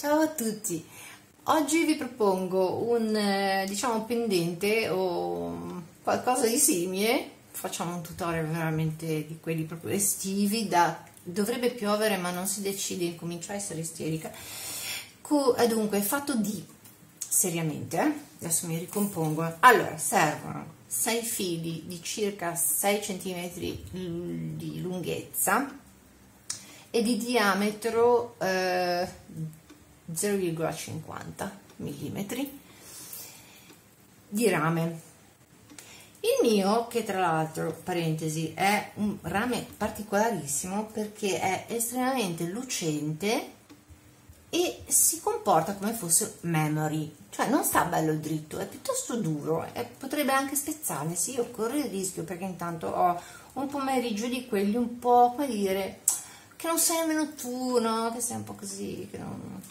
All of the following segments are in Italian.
Ciao a tutti! Oggi vi propongo un eh, diciamo pendente o qualcosa di simile. Facciamo un tutorial veramente di quelli proprio estivi. Da, dovrebbe piovere, ma non si decide, comincio a essere isterica. È dunque fatto di seriamente, eh? adesso mi ricompongo. Allora, servono 6 fili di circa 6 cm di lunghezza e di diametro eh, 0,50 mm di rame. Il mio, che tra l'altro, parentesi, è un rame particolarissimo perché è estremamente lucente e si comporta come fosse memory, cioè non sta bello dritto, è piuttosto duro e potrebbe anche spezzare, sì, io corro il rischio perché intanto ho un pomeriggio di quelli un po', come dire, che non sei nemmeno tu, no? Che sei un po' così, che non,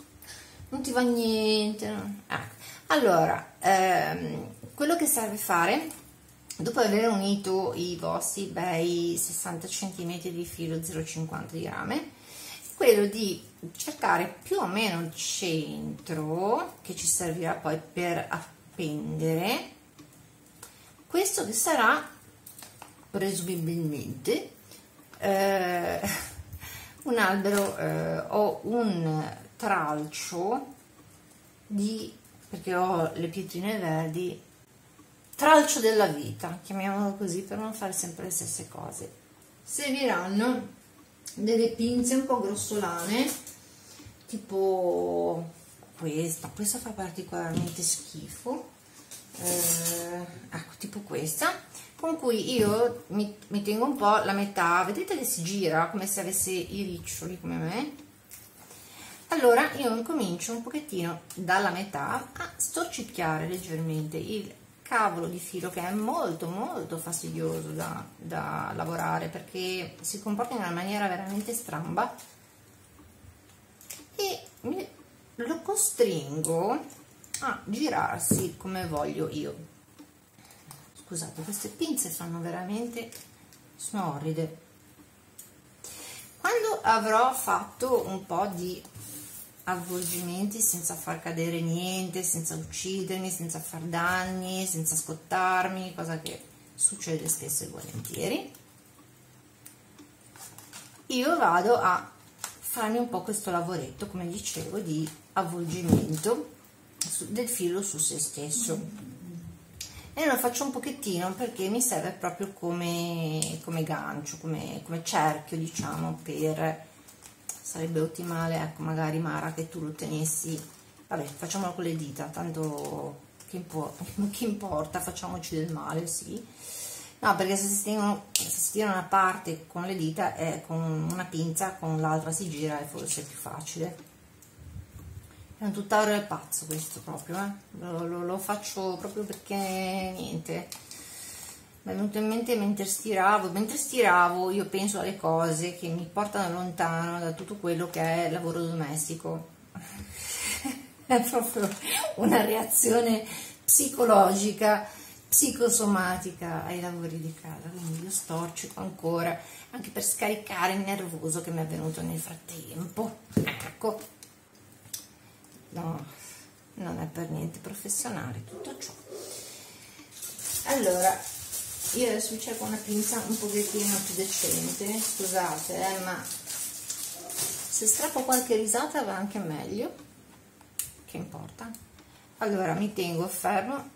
non ti va niente. No? Ah. Allora, ehm, quello che serve fare, dopo aver unito i vostri bei 60 cm di filo 0,50 di rame, quello di cercare più o meno il centro, che ci servirà poi per appendere, questo che sarà presumibilmente eh, un albero eh, o un tralcio di, perché ho le pietrine verdi, tralcio della vita, chiamiamolo così per non fare sempre le stesse cose. Serviranno delle pinze un po' grossolane, tipo questa, questa fa particolarmente schifo, eh, ecco, tipo questa, con cui io mi, mi, tengo un po' la metà, vedete che si gira come se avesse i riccioli come me? Allora io incomincio un pochettino dalla metà a storcicchiare leggermente il cavolo di filo che è molto molto fastidioso da, da lavorare perché si comporta in una maniera veramente stramba. E lo costringo a girarsi come voglio io. Scusate queste pinze fanno veramente sono orride quando avrò fatto un po' di avvolgimenti senza far cadere niente senza uccidermi senza far danni senza scottarmi cosa che succede spesso e volentieri. Io vado a farmi un po' questo lavoretto come dicevo di avvolgimento del filo su se stesso. E lo faccio un pochettino perché mi serve proprio come, come gancio, come, come, cerchio diciamo per sarebbe ottimale ecco magari Mara che tu lo tenessi vabbè facciamolo con le dita tanto che, impo che importa facciamoci del male sì no perché se si, tengono, se si tira una parte con le dita e con una pinza con l'altra si gira è forse più facile è un tutt'auro pazzo questo proprio, eh? lo, lo, lo, faccio proprio perché niente. Mi è venuto in mente mentre stiravo, mentre stiravo io penso alle cose che mi portano lontano da tutto quello che è lavoro domestico. è proprio una reazione psicologica, psicosomatica ai lavori di casa, quindi io storcico ancora, anche per scaricare il nervoso che mi è venuto nel frattempo. Ecco no, non è per niente professionale tutto ciò. Allora, io adesso mi cerco una pinza un pochettino più decente, scusate, eh, ma se strappo qualche risata va anche meglio, che importa. Allora, mi tengo fermo,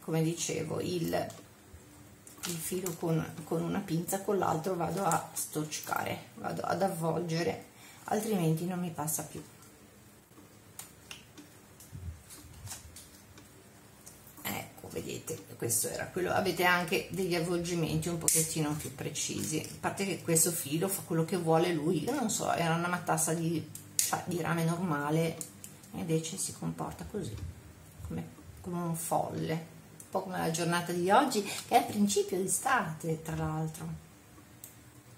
come dicevo, il, il filo con, con una pinza, con l'altro vado a stoccare, vado ad avvolgere, altrimenti non mi passa più. vedete questo era quello. Avete anche degli avvolgimenti un pochettino più precisi. A parte che questo filo fa quello che vuole lui io non so era una matassa di, cioè, di rame normale invece si comporta così come, come un folle. Un po' come la giornata di oggi che è il principio d'estate tra l'altro.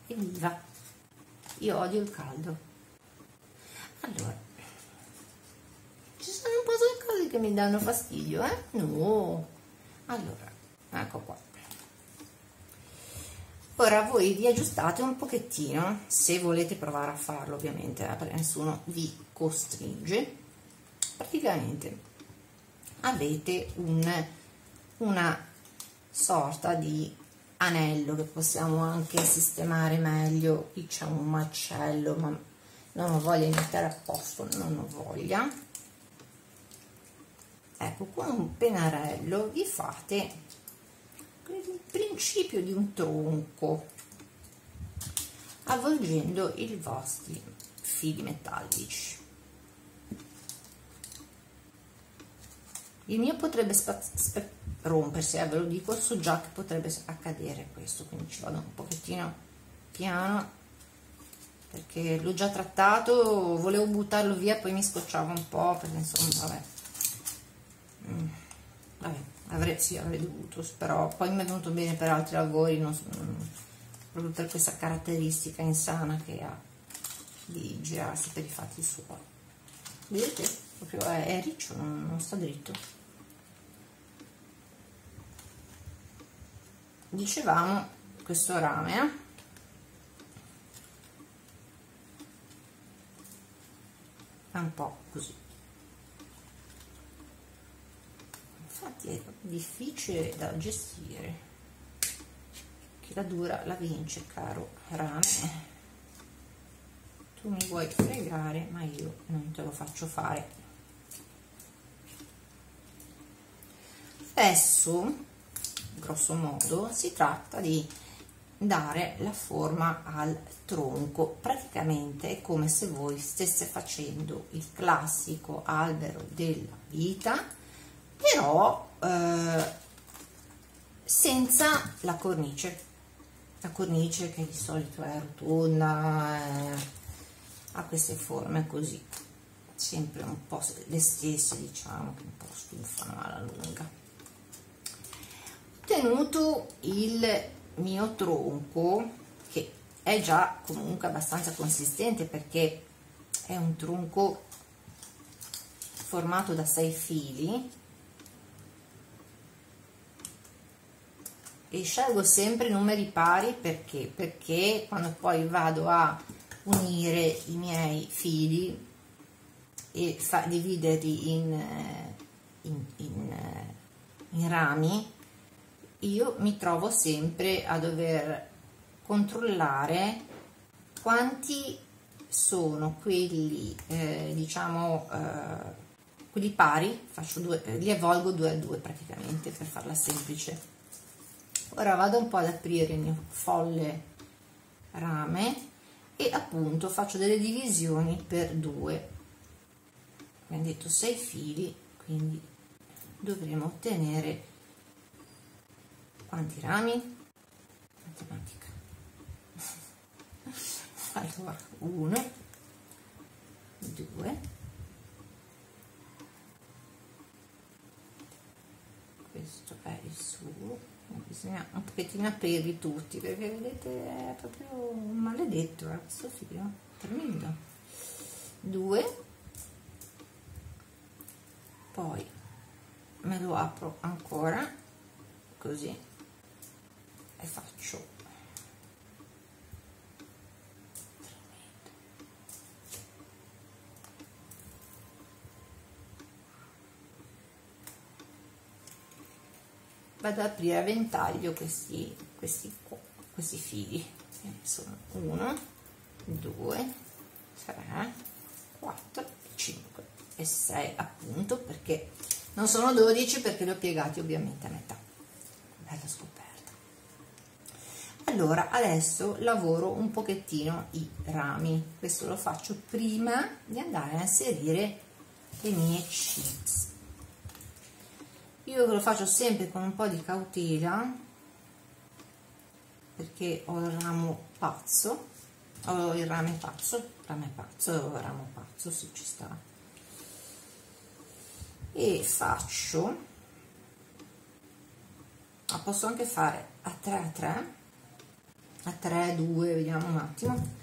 Evviva io odio il caldo. Allora ci sono un po' di cose che mi danno fastidio, eh? No, allora ecco qua. Ora voi vi aggiustate un pochettino se volete provare a farlo ovviamente eh, perché nessuno vi costringe. Praticamente avete un, una sorta di anello che possiamo anche sistemare meglio qui c'è un macello ma non ho voglia di mettere a posto non ho voglia ecco con un pennarello vi fate il principio di un tronco avvolgendo i vostri fili metallici. Il mio potrebbe rompersi, eh, ve lo dico, so già che potrebbe accadere questo, quindi ci vado un pochettino piano perché l'ho già trattato, volevo buttarlo via, poi mi scocciava un po', perché insomma, vabbè, mm, vabbè avrei, sì, avrei dovuto, però poi mi è venuto bene per altri lavori, non, proprio per questa caratteristica insana che ha di girarsi per i fatti suoi. Vedete? Proprio è, è riccio, non, non sta dritto. dicevamo questo rame eh? un po' così infatti è difficile da gestire. Chi la dura la vince caro rame. Tu mi vuoi fregare ma io non te lo faccio fare. Adesso grosso modo si tratta di dare la forma al tronco. Praticamente è come se voi stesse facendo il classico albero della vita però eh, senza la cornice. La cornice che di solito è rotonda eh, ha queste forme così sempre un po' le stesse diciamo che un po' stufano alla lunga. Tenuto il mio tronco che è già comunque abbastanza consistente perché è un tronco formato da sei fili e scelgo sempre numeri pari perché? Perché quando poi vado a unire i miei fili e fa, dividerli in, eh, in, in, eh, in rami io mi trovo sempre a dover controllare quanti sono quelli eh, diciamo eh, quelli pari faccio due, li avvolgo due a due praticamente per farla semplice ora vado un po' ad aprire il mio folle rame e appunto faccio delle divisioni per due abbiamo detto sei fili quindi dovremo ottenere quanti rami? Matematica. allora, 1, 2, questo è il suo, bisogna un pochettino aprirli tutti perché vedete è proprio maledetto eh, questo filo, tremendo. 2, poi me lo apro ancora così e faccio vado ad aprire a ventaglio questi, questi, questi fili. Sono 1 2 3 4 5 e 6 appunto perché non sono 12 perché li ho piegati ovviamente a metà. Bella scoperta. Allora adesso lavoro un pochettino i rami. Questo lo faccio prima di andare a inserire le mie chips io lo faccio sempre con un po' di cautela perché ho il ramo pazzo ho il rame pazzo rame pazzo ramo pazzo se ci sta. E faccio ma posso anche fare a 3 a 3 a 3, 2, vediamo un attimo.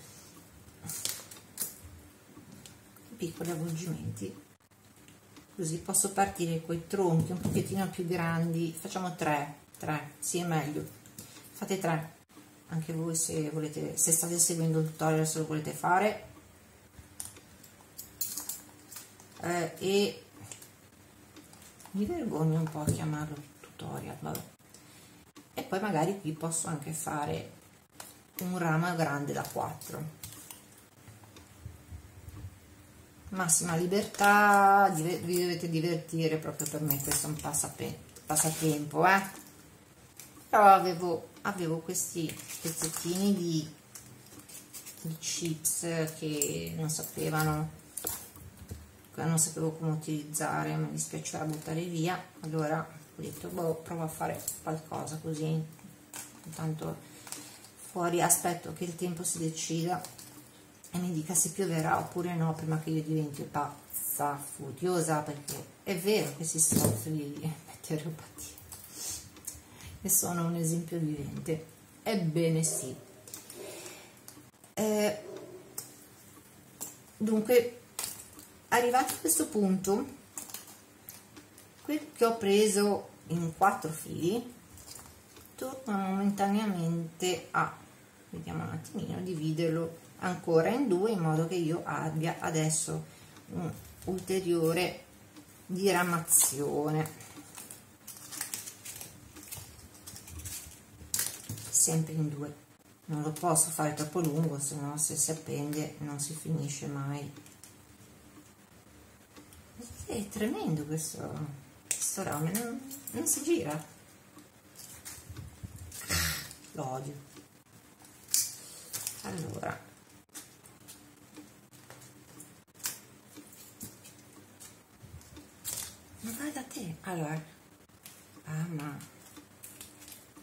Piccoli avvolgimenti così posso partire con i tronchi un pochettino più grandi. Facciamo 3, 3, sì è meglio. Fate 3 anche voi se volete se state seguendo il tutorial se lo volete fare. Eh, e mi vergogno un po' a chiamarlo tutorial vabbè. e poi magari qui posso anche fare un ramo grande da 4 massima libertà vi dovete divertire proprio per me questo è un passatempo eh? però avevo, avevo questi pezzettini di, di chips che non sapevano non sapevo come utilizzare mi dispiaceva buttare via. Allora ho detto boh, provo a fare qualcosa così. Intanto fuori aspetto che il tempo si decida e mi dica se pioverà oppure no prima che io diventi pazza furiosa perché è vero che si soffre di meteoropatia. E sono un esempio vivente. Ebbene sì. Eh, dunque arrivati a questo punto qui che ho preso in quattro fili torno momentaneamente a vediamo un attimino dividerlo ancora in due in modo che io abbia adesso un ulteriore diramazione sempre in due non lo posso fare troppo lungo se no se si appende non si finisce mai è tremendo questo, questo rame, non, non si gira. Lo odio. Allora. Ma vai da te. Allora. Ah, ma.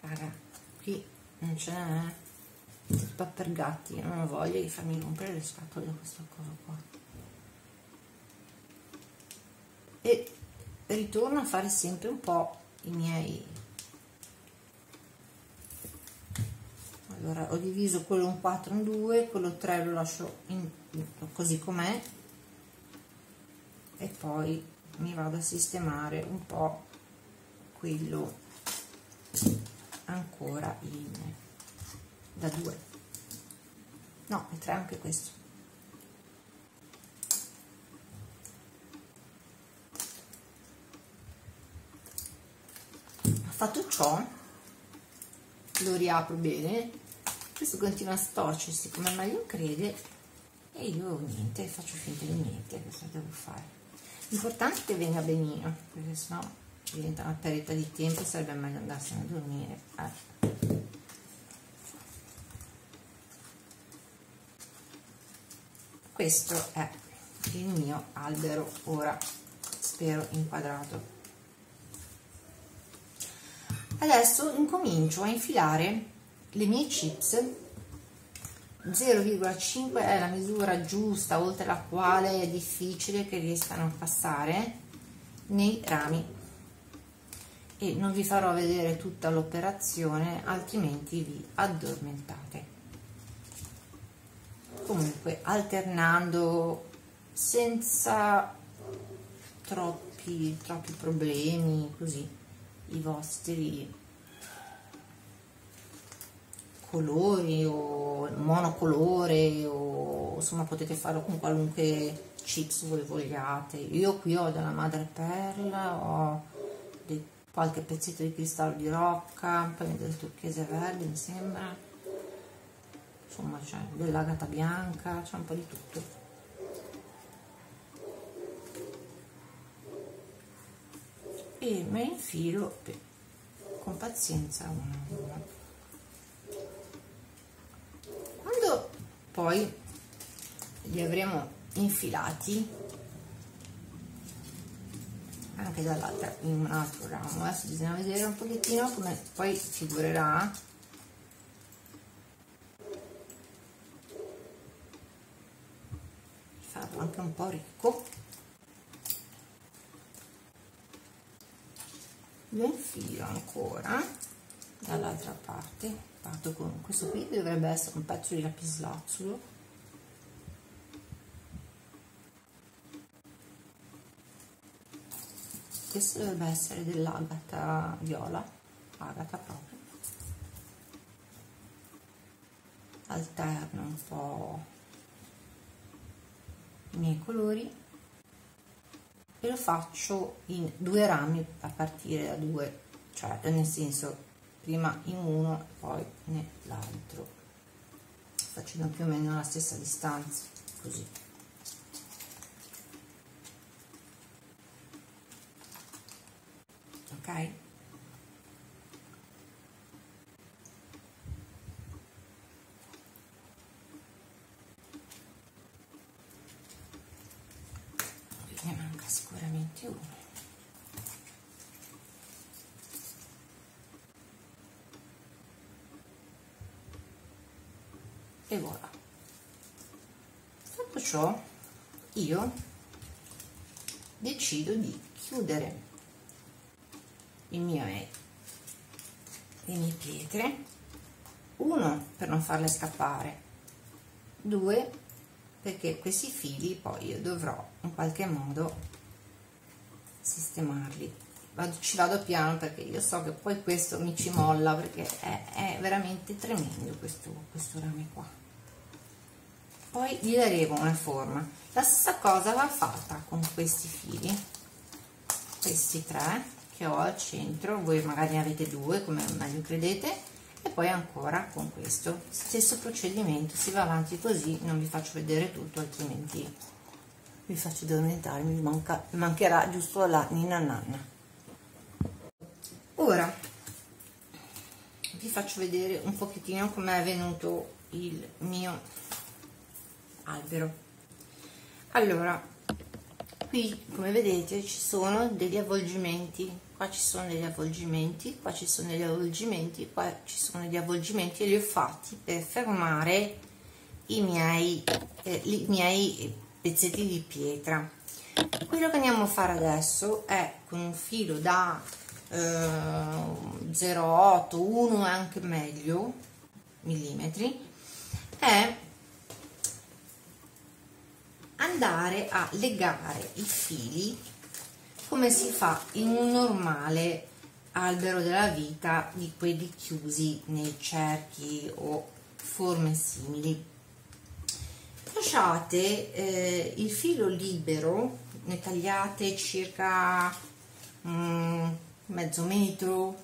Raga, qui non c'è per gatti, non ho voglia di farmi rompere le scatole da questo coso qua. e ritorno a fare sempre un po' i miei allora ho diviso quello un 4 in 2 quello 3 lo lascio in, così com'è. E poi mi vado a sistemare un po' quello ancora in da 2 no è 3 anche questo. Fatto ciò lo riapro bene questo continua a storcersi come mai non crede e io niente faccio finta di niente cosa devo fare? L'importante è che venga benino perché sennò diventa una perdita di tempo sarebbe meglio andarsene a dormire. Eh. questo è il mio albero ora spero inquadrato. Adesso incomincio a infilare le mie chips 0,5 è la misura giusta oltre la quale è difficile che riescano a passare nei rami. E non vi farò vedere tutta l'operazione altrimenti vi addormentate. Comunque alternando senza troppi, troppi problemi così i vostri colori o monocolore o insomma potete farlo con qualunque chips voi vogliate. Io qui ho della madreperla ho dei, qualche pezzetto di cristallo di rocca poi del turchese verde mi sembra. Insomma c'è dell'agata bianca c'è un po' di tutto. E me infilo con pazienza una a quando poi li avremo infilati anche dall'altra in un altro ramo. Adesso bisogna vedere un pochettino come poi figurerà. Farlo anche un po' ricco. Lo infilo ancora dall'altra parte parto con questo qui dovrebbe essere un pezzo di lapislazzolo questo dovrebbe essere dell'agata viola agata proprio. Alterno un po' i miei colori. E lo faccio in due rami a partire da due cioè nel senso prima in uno e poi nell'altro facendo più o meno la stessa distanza così. Ok? Ne manca sicuramente uno e voilà. Fatto ciò io decido di chiudere miei, le mie pietre. Uno per non farle scappare. Due perché questi fili poi io dovrò in qualche modo sistemarli. Vado, ci vado piano perché io so che poi questo mi ci molla perché è, è veramente tremendo questo, questo rame qua poi gli daremo una forma. La stessa cosa va fatta con questi fili. Questi tre che ho al centro voi magari ne avete due come meglio credete e poi ancora con questo. Stesso procedimento si va avanti così non vi faccio vedere tutto altrimenti vi faccio addormentare mi, manca, mancherà giusto la nina nanna. Ora vi faccio vedere un pochettino com'è venuto il mio albero. Allora qui come vedete ci sono degli avvolgimenti. Qua ci sono degli avvolgimenti qua ci sono degli avvolgimenti qua ci sono degli avvolgimenti e li ho fatti per fermare i miei, eh, i miei pezzetti di pietra. Quello che andiamo a fare adesso è con un filo da eh, 0,8 1 è anche meglio millimetri è andare a legare i fili come si fa in un normale albero della vita di quelli chiusi nei cerchi o forme simili. Lasciate eh, il filo libero ne tagliate circa mm, mezzo metro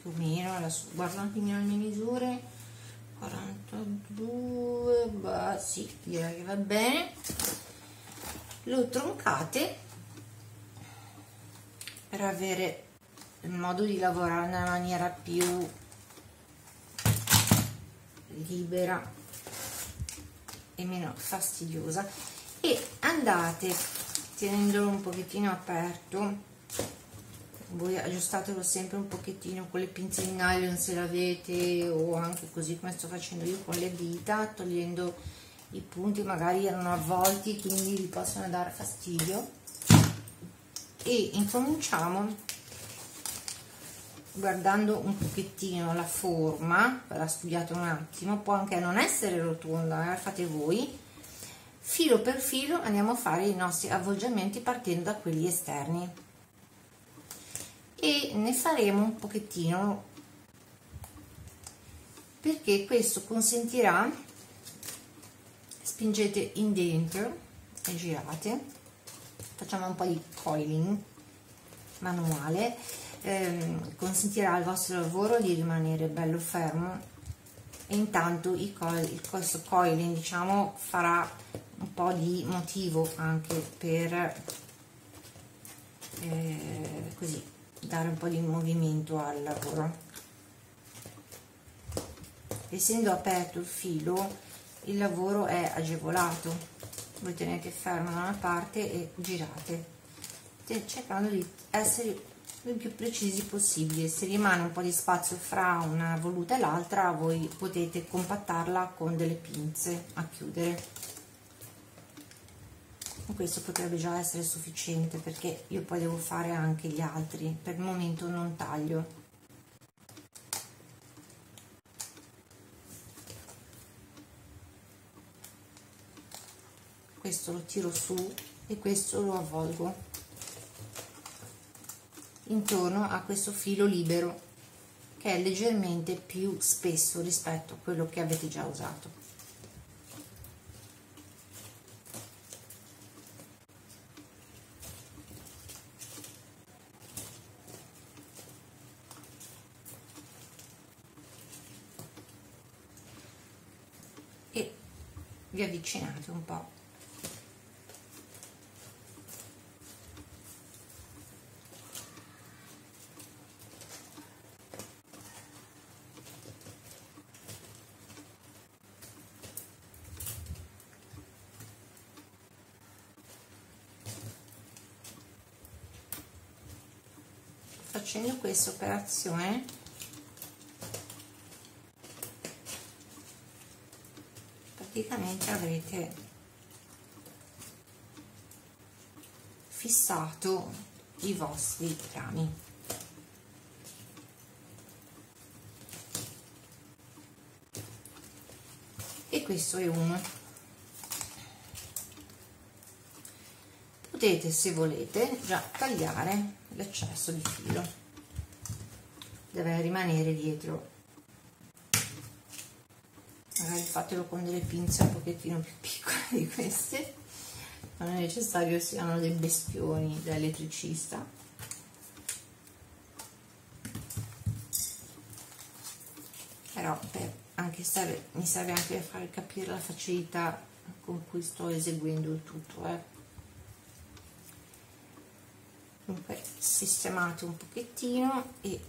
più o meno adesso guardo attimino le mie misure 42 bah, sì direi che va bene. Lo troncate per avere il modo di lavorare in una maniera più libera e meno fastidiosa. E andate tenendolo un pochettino aperto voi aggiustatelo sempre un pochettino con le pinze di nylon se l'avete o anche così come sto facendo io con le dita togliendo i punti magari erano avvolti quindi vi possono dare fastidio. E incominciamo guardando un pochettino la forma l'ha studiato un attimo può anche non essere rotonda eh, fate voi. Filo per filo andiamo a fare i nostri avvolgimenti partendo da quelli esterni e ne faremo un pochettino. Perché questo consentirà spingete in dentro e girate. Facciamo un po' di coiling manuale. Ehm, consentirà al vostro lavoro di rimanere bello fermo. E intanto il, coil, il questo coiling diciamo farà un po' di motivo anche per eh, così dare un po' di movimento al lavoro. Essendo aperto il filo il lavoro è agevolato. Voi tenete fermo da una parte e girate cercando di essere il più precisi possibile. Se rimane un po' di spazio fra una voluta e l'altra voi potete compattarla con delle pinze a chiudere questo potrebbe già essere sufficiente perché io poi devo fare anche gli altri. Per il momento non taglio. Questo lo tiro su e questo lo avvolgo intorno a questo filo libero che è leggermente più spesso rispetto a quello che avete già usato vi avvicinate un po' facendo questa operazione praticamente avrete fissato i vostri rami. E questo è uno. Potete se volete già tagliare l'eccesso di filo. Deve rimanere dietro magari fatelo con delle pinze un pochettino più piccole di queste non è necessario siano dei bestioni da elettricista però per anche stare, mi serve anche per far capire la facilità con cui sto eseguendo il tutto eh. comunque sistemate un pochettino e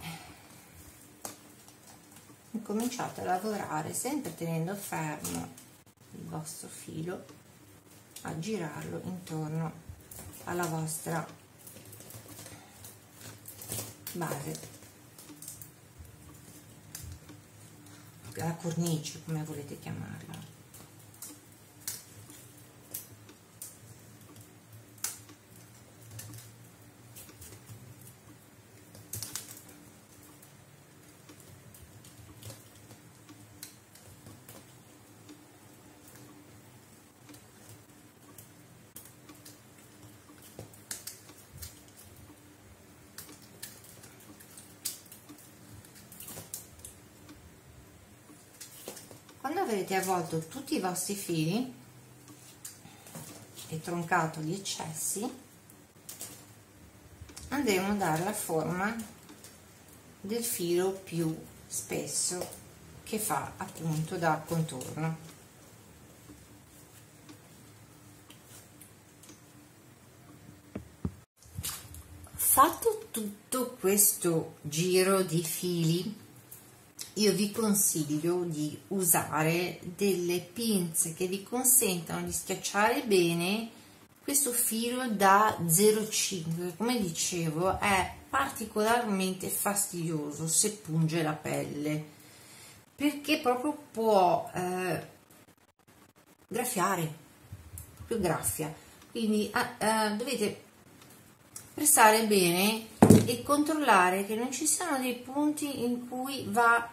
cominciate a lavorare sempre tenendo fermo il vostro filo a girarlo intorno alla vostra base. La cornice come volete chiamarla avrete avvolto tutti i vostri fili e troncato gli eccessi andremo a dare la forma del filo più spesso che fa appunto da contorno. Fatto tutto questo giro di fili io vi consiglio di usare delle pinze che vi consentano di schiacciare bene questo filo da 0,5 come dicevo è particolarmente fastidioso se punge la pelle perché proprio può eh, graffiare più graffia. Quindi eh, dovete prestare bene e controllare che non ci siano dei punti in cui va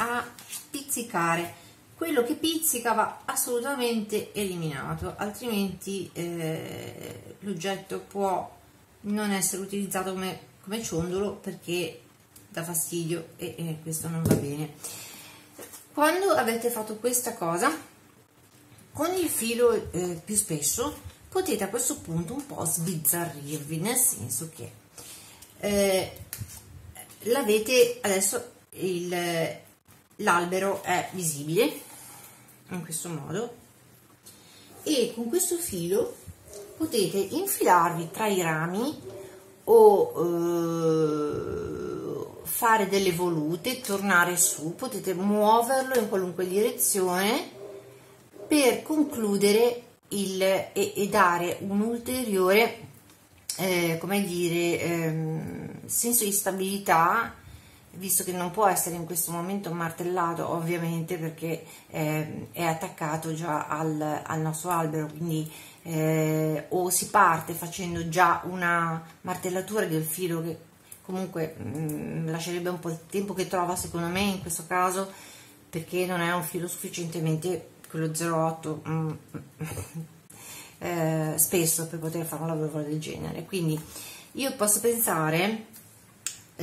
a pizzicare. Quello che pizzica va assolutamente eliminato altrimenti eh, l'oggetto può non essere utilizzato come, come ciondolo perché dà fastidio e, e questo non va bene. Quando avete fatto questa cosa con il filo eh, più spesso potete a questo punto un po' sbizzarrirvi nel senso che eh, l'avete adesso il, l'albero è visibile in questo modo. E con questo filo potete infilarvi tra i rami o eh, fare delle volute, tornare su, potete muoverlo in qualunque direzione per concludere il, e, e dare un ulteriore eh, come dire, ehm, senso di stabilità visto che non può essere in questo momento martellato ovviamente perché eh, è attaccato già al, al nostro albero quindi eh, o si parte facendo già una martellatura del filo che comunque mh, mm, lascerebbe un po' il tempo che trova secondo me in questo caso perché non è un filo sufficientemente quello 08 mh, mm, eh, spesso per poter fare un lavoro del genere. Quindi io posso pensare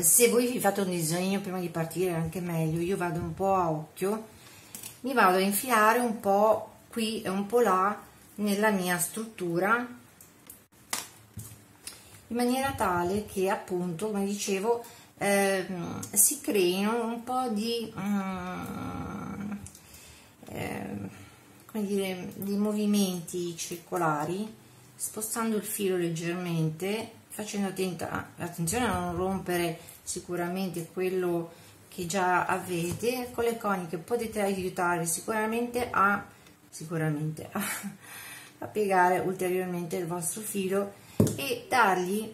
se voi vi fate un disegno prima di partire anche meglio. Io vado un po' a occhio. Mi vado a infilare un po' qui e un po' là nella mia struttura. In maniera tale che appunto come dicevo eh, si creino un po' di um, eh, come dire, dei movimenti circolari, spostando il filo leggermente, facendo attenta, attenzione a non rompere sicuramente quello che già avete, con le coniche potete aiutare sicuramente a, sicuramente a, a piegare ulteriormente il vostro filo e dargli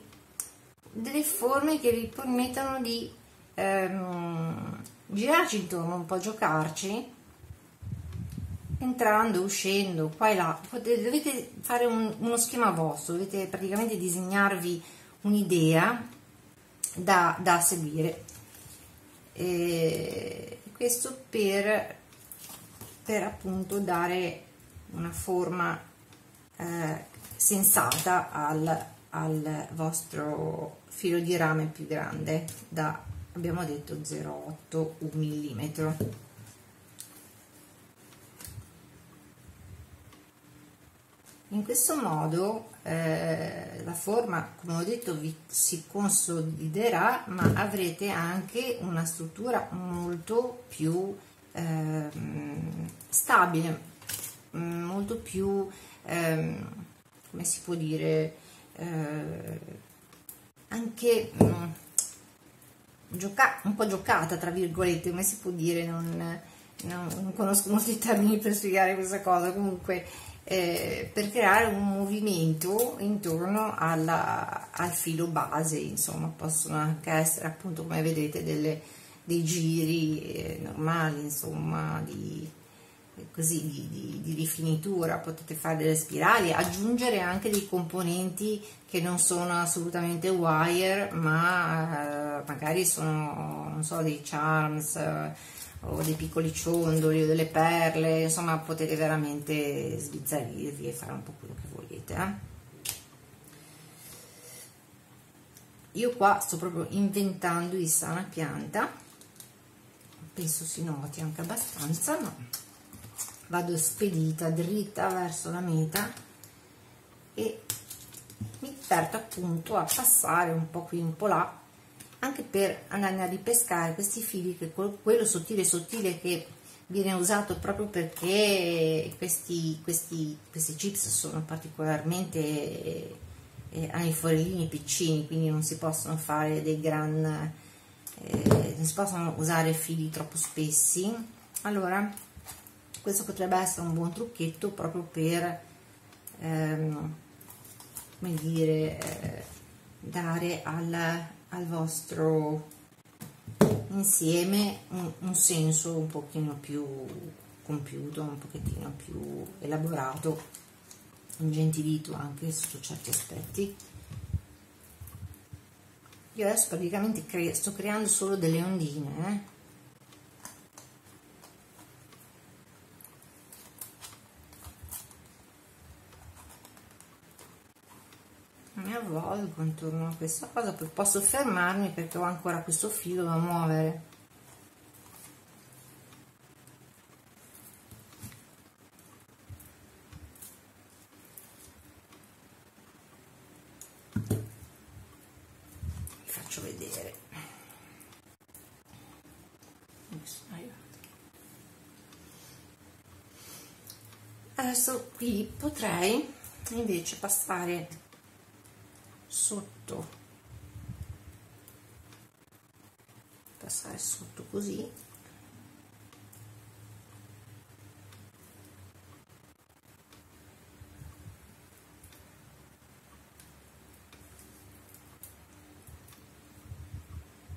delle forme che vi permettano di ehm, girarci intorno, un po' giocarci, entrando, uscendo, qua e là. Potete, dovete fare un, uno schema vostro, dovete praticamente disegnarvi un'idea da, da seguire. E questo per, per appunto dare una forma eh, sensata al, al vostro filo di rame più grande da abbiamo detto 0,8 mm in questo modo eh, la forma come ho detto vi si consoliderà ma avrete anche una struttura molto più eh, stabile molto più eh, come si può dire eh, anche mm, gioca- un po' giocata, tra virgolette, come si può dire, non, non, non conosco molti termini per spiegare questa cosa, comunque eh, per creare un movimento intorno alla, al filo base, insomma, possono anche essere appunto come vedete delle, dei giri eh, normali, insomma, di, così di, di, di, rifinitura, potete fare delle spirali, aggiungere anche dei componenti che non sono assolutamente wire, ma eh, magari sono, non so, dei charms eh, o dei piccoli ciondoli o delle perle, insomma potete veramente sbizzarrirvi e fare un po' quello che volete. Eh? Io qua sto proprio inventando di sana pianta, penso si noti anche abbastanza, no? Vado spedita dritta verso la meta e mi diverto appunto a passare un po' qui un po' là anche per andare a ripescare questi fili che quello sottile sottile che viene usato proprio perché questi, questi, questi chips sono particolarmente eh, ai forellini piccini quindi non si possono fare dei gran eh, non si possono usare fili troppo spessi. Allora questo potrebbe essere un buon trucchetto proprio per ehm, come dire eh, dare al, al, vostro insieme un, un, senso un pochino più compiuto un pochettino più elaborato ingentilito anche sotto certi aspetti io adesso praticamente cre sto creando solo delle ondine eh? Mi avvolgo intorno a questa cosa poi posso fermarmi perché ho ancora questo filo da muovere. Vi faccio vedere. Adesso qui potrei invece passare sotto. Passare sotto così.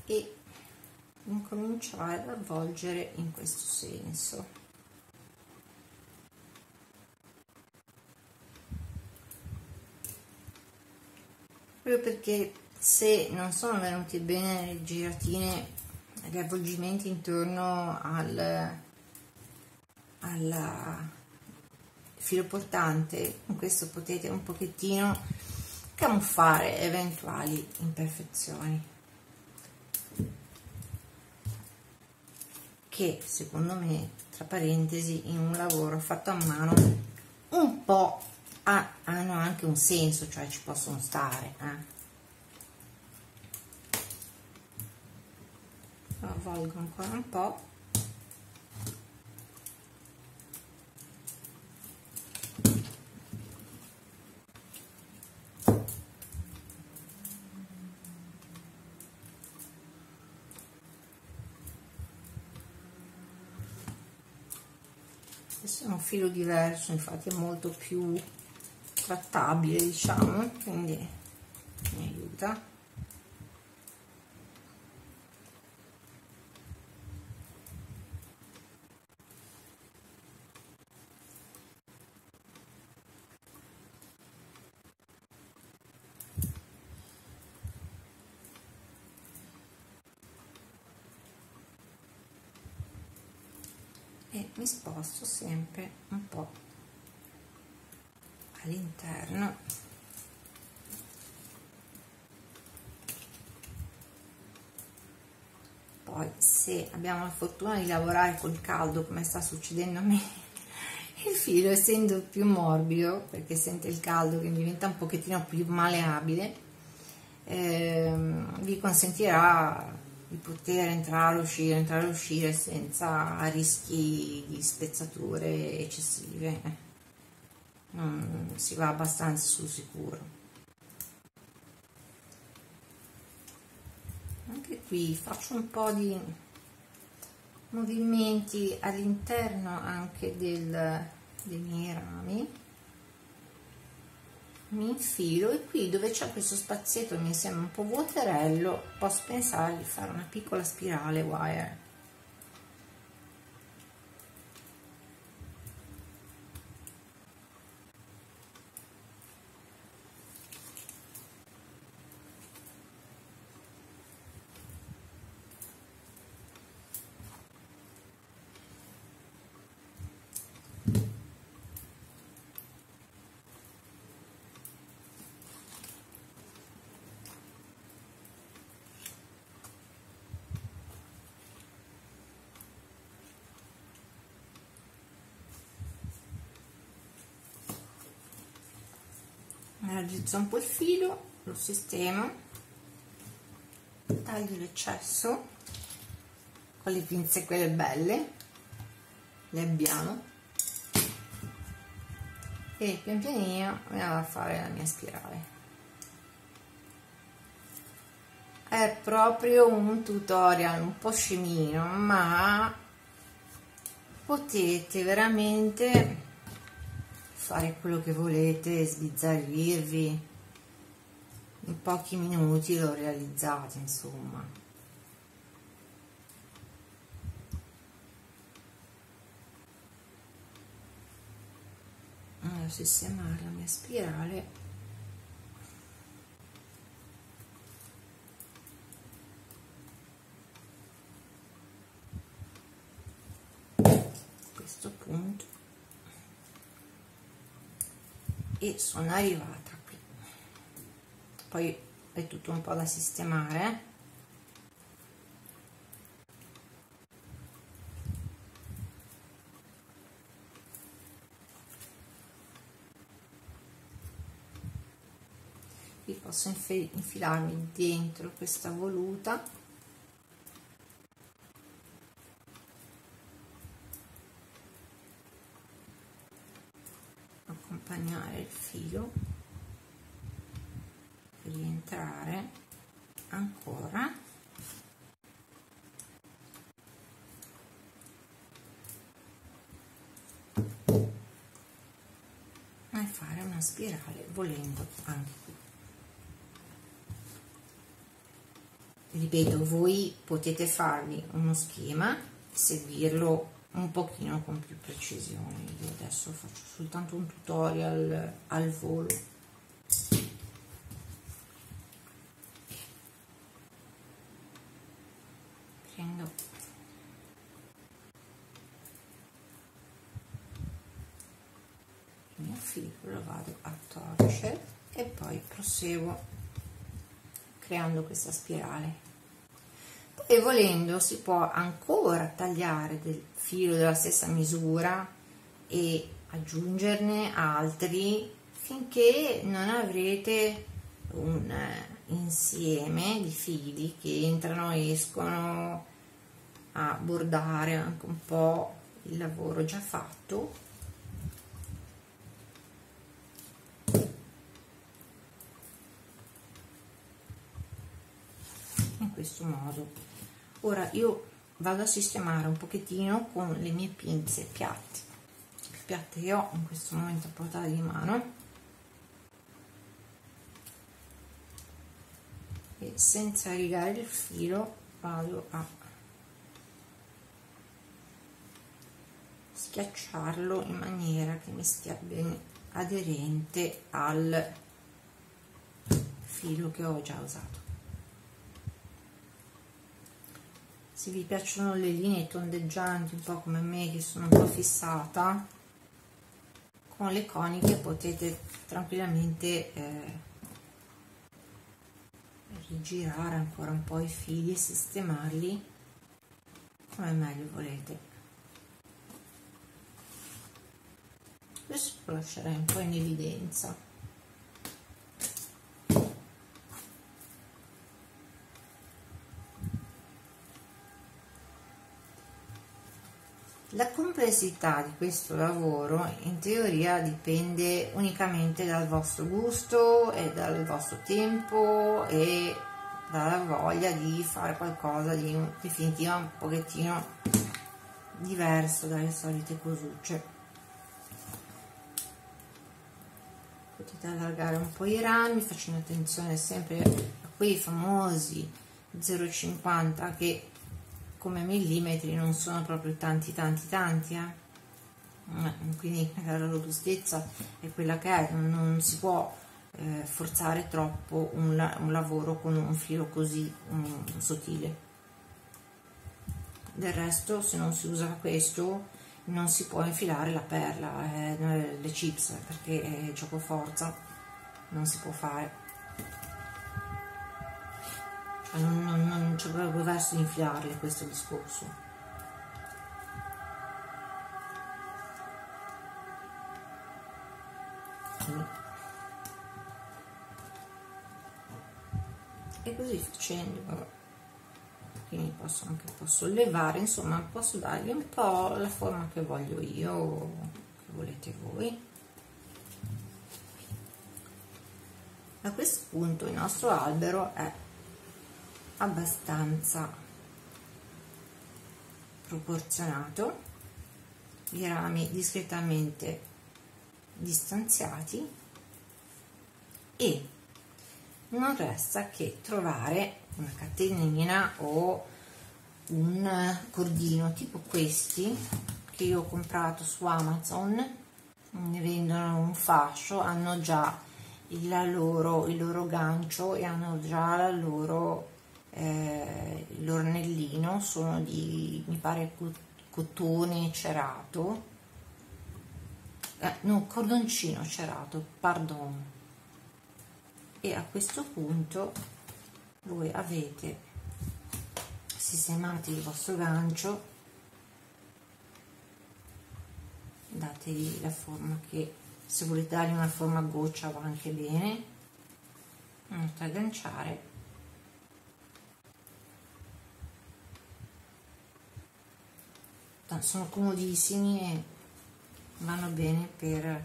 E incominciare ad avvolgere in questo senso proprio perché se non sono venuti bene le giratine gli avvolgimenti intorno al, al filo portante con questo potete un pochettino camuffare eventuali imperfezioni. Che secondo me tra parentesi in un lavoro fatto a mano un po' ah, hanno anche un senso, cioè ci possono stare. Eh? Avvolgo ancora un po'. Questo è un filo diverso, infatti è molto più trattabile diciamo quindi mi aiuta. E mi sposto sempre un po' all'interno poi se abbiamo la fortuna di lavorare col caldo come sta succedendo a me il filo essendo più morbido perché sente il caldo che diventa un pochettino più maleabile ehm, vi consentirà di poter entrare, uscire, entrare uscire senza rischi di spezzature eccessive. Non si va abbastanza sul sicuro. Anche qui faccio un po' di movimenti all'interno anche del, dei miei rami mi infilo e qui dove c'è questo spazietto mi sembra un po' vuoterello posso pensare di fare una piccola spirale wire raggizzo un po' il filo lo sistemo taglio l'eccesso con le pinze quelle belle le abbiamo. E pian pianino andiamo a fare la mia spirale. È proprio un tutorial un po' scemino ma potete veramente fare quello che volete, sbizzarrirvi, in pochi minuti lo realizzate, insomma. Allora, sistemare la mia spirale questo punto e sono arrivata qui. Poi è tutto un po' da sistemare. Qui posso infilarmi dentro questa voluta accompagnare il filo rientrare ancora. E fare una spirale volendo anche qui. Ripeto voi potete farvi uno schema seguirlo un pochino con più precisione. Io adesso faccio soltanto un tutorial al volo. Prendo. Il mio filo lo vado a torcere e poi proseguo creando questa spirale e volendo si può ancora tagliare del filo della stessa misura e aggiungerne altri finché non avrete un insieme di fili che entrano e escono a bordare anche un po' il lavoro già fatto. In questo modo ora io vado a sistemare un pochettino con le mie pinze piatte piatte che ho in questo momento a portata di mano. E senza rigare il filo vado a schiacciarlo in maniera che mi stia bene aderente al filo che ho già usato se vi piacciono le linee tondeggianti un po' come me che sono un po' fissata con le coniche potete tranquillamente eh, rigirare ancora un po' i fili e sistemarli come meglio volete. Adesso lo lascerei un po' in evidenza La complessità di questo lavoro in teoria dipende unicamente dal vostro gusto e dal vostro tempo e dalla voglia di fare qualcosa di definitiva un pochettino diverso dalle solite cosucce. Potete allargare un po' i rami facendo attenzione sempre a quei famosi 0,50 che come millimetri non sono proprio tanti tanti tanti eh? quindi la robustezza è quella che è non si può eh, forzare troppo un, un, lavoro con un filo così um, sottile del resto se non si usa questo non si può infilare la perla eh, le chips perché è gioco forza non si può fare non, non, non c'è proprio verso di infilarle questo discorso. E così facendo quindi posso anche un po' sollevare insomma posso dargli un po' la forma che voglio io che volete voi. A questo punto il nostro albero è abbastanza proporzionato. I rami discretamente distanziati. E non resta che trovare una catenina o un cordino tipo questi che io ho comprato su Amazon. Ne vendono un fascio hanno già il loro, il loro gancio e hanno già la loro eh, l'ornellino sono di mi pare cotone cerato. Eh, no cordoncino cerato pardon. E a questo punto voi avete sistemato il vostro gancio dategli la forma che se volete dargli una forma a goccia va anche bene. Andate a agganciare sono comodissimi e vanno bene per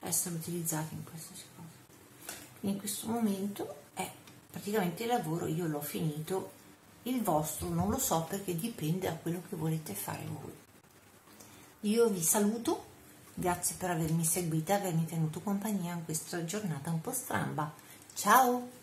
essere utilizzati in qualsiasi cosa. In questo momento è praticamente il lavoro io l'ho finito il vostro non lo so perché dipende da quello che volete fare voi. Io vi saluto grazie per avermi seguita avermi tenuto compagnia in questa giornata un po' stramba. Ciao